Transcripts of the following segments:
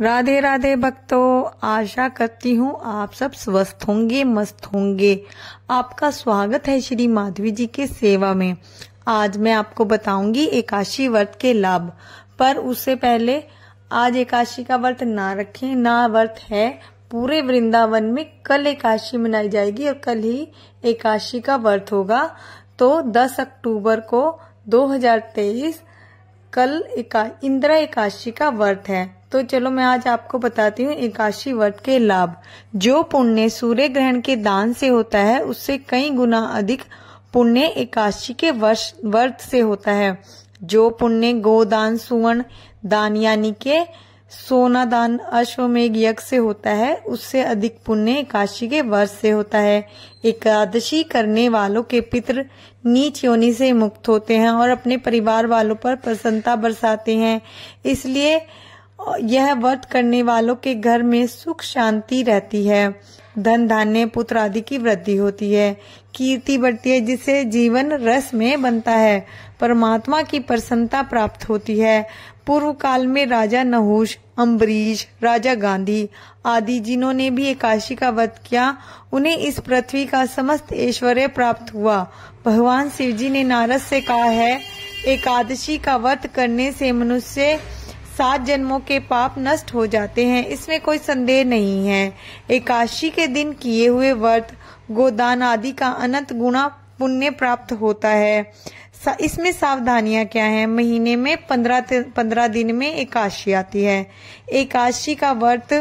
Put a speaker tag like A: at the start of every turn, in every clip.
A: राधे राधे भक्तों आशा करती हूँ आप सब स्वस्थ होंगे मस्त होंगे। आपका स्वागत है श्री माधवी जी के सेवा में। आज मैं आपको बताऊँगी एकाशी व्रत के लाभ पर उससे पहले आज एकाशी का व्रत ना रखें ना व्रत है। पूरे वृंदावन में कल एकाशी मनाई जाएगी और कल ही एकाशी का व्रत होगा। तो 10 अक्टूबर को 2023 कल एका, इंदिरा एकाशी का व्रत है। तो चलो मैं आज आपको बताती हूँ एकाशी व्रत के लाभ। जो पुण्य सूर्य ग्रहण के दान से होता है, उससे कई गुना अधिक पुण्य एकाशी के वर्ष व्रत से होता है। जो पुण्य गोदान, सुवर्ण दान यानी के सोना दान, अश्वमेघ यज्ञ से होता है, उससे अधिक पुण्य एकाशी के वर्ष से होता है। एकादशी करने वालों के पितृ नीच योनि से मुक्त होते हैं और अपने परिवार वालों पर प्रसन्नता बरसाते हैं। इसलिए यह व्रत करने वालों के घर में सुख शांति रहती है। धन धान्य, पुत्र आदि की वृद्धि होती है। कीर्ति बढ़ती है, जिससे जीवन रस में बनता है। परमात्मा की प्रसन्नता प्राप्त होती है। पूर्व काल में राजा नहुष, अम्बरीश, राजा गांधी आदि जिन्होंने भी एकाशी का व्रत किया, उन्हें इस पृथ्वी का समस्त ऐश्वर्य प्राप्त हुआ। भगवान शिव जी ने नारद से कहा है, एकादशी का व्रत करने से मनुष्य सात जन्मों के पाप नष्ट हो जाते हैं, इसमें कोई संदेह नहीं है। एकाशी के दिन किए हुए व्रत, गोदान आदि का अनंत गुणा पुण्य प्राप्त होता है। इसमें सावधानियाँ क्या हैं? महीने में पंद्रह पंद्रह दिन में एकाशी आती है। एकाशी का व्रत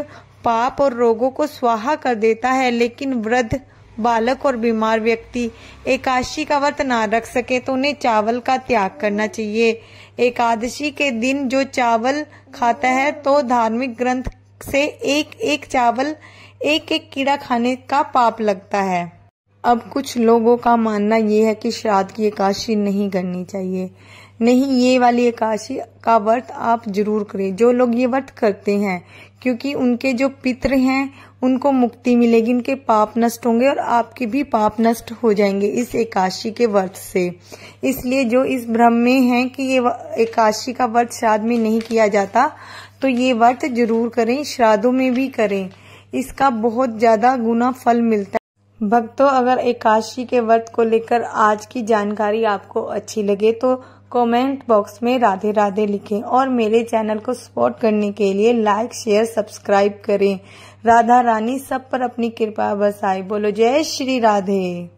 A: पाप और रोगों को स्वाहा कर देता है, लेकिन वृद्ध बालक और बीमार व्यक्ति एकादशी का व्रत ना रख सके तो उन्हें चावल का त्याग करना चाहिए। एकादशी के दिन जो चावल खाता है तो धार्मिक ग्रंथ से एक एक चावल, एक एक कीड़ा खाने का पाप लगता है। अब कुछ लोगों का मानना ये है कि श्राद्ध की एकादशी नहीं करनी चाहिए। नहीं, ये वाली एकादशी का व्रत आप ज़रूर करें। जो लोग ये व्रत करते हैं, क्योंकि उनके जो पित्र हैं उनको मुक्ति मिलेगी, उनके पाप नष्ट होंगे और आपके भी पाप नष्ट हो जाएँगे इस एकादशी के व्रत से। इसलिए जो इस भ्रम में है कि ये एकादशी का व्रत श्राद्ध में नहीं किया जाता तो ये व्रत ज़रूर करें, श्राद्धों में भी करें। इसका बहुत ज़्यादा गुना फल मिलता है। भक्तों, अगर एकादशी के व्रत को लेकर आज की जानकारी आपको अच्छी लगे तो कमेंट बॉक्स में राधे राधे लिखें और मेरे चैनल को सपोर्ट करने के लिए लाइक, शेयर, सब्सक्राइब करें। राधा रानी, सब पर अपनी कृपा बसाए बोलो, जय श्री राधे।